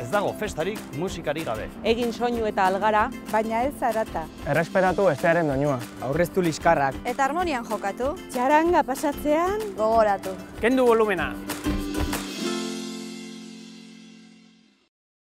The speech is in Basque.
Ez dago festarik musikari gabe. Egin soinu eta algara, baina ez zarata. Erresperatu bestearen doinua. Aurreztu liskarrak. Eta harmonian jokatu. Txaranga pasatzean gogoratu. Kendu volumena.